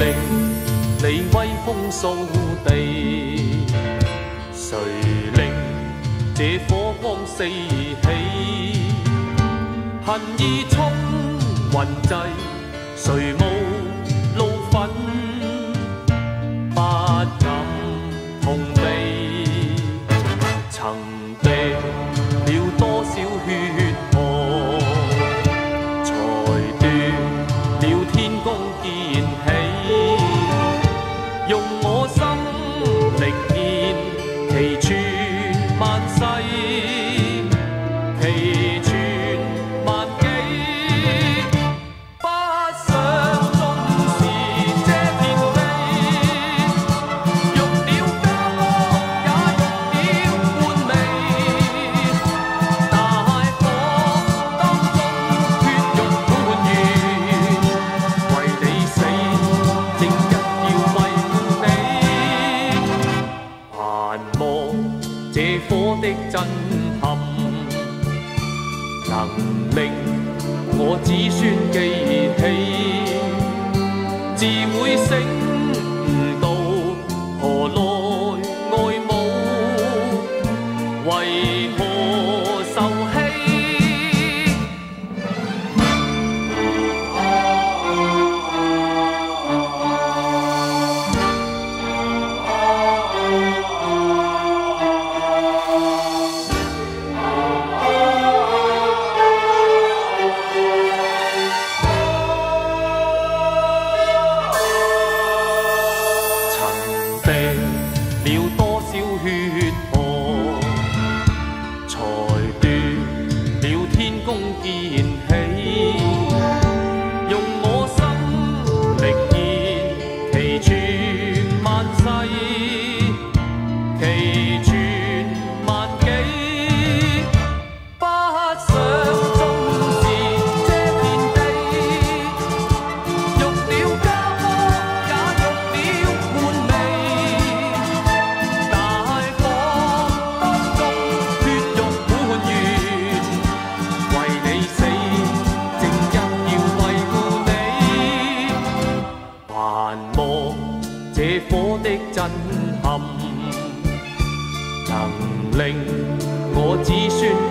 令你威风扫地？谁令这火光四起？恨意冲云际，谁？火的震撼，能令我子孫記起，自會醒悟到何來愛慕，為何？小血。这火的震撼能令我子孙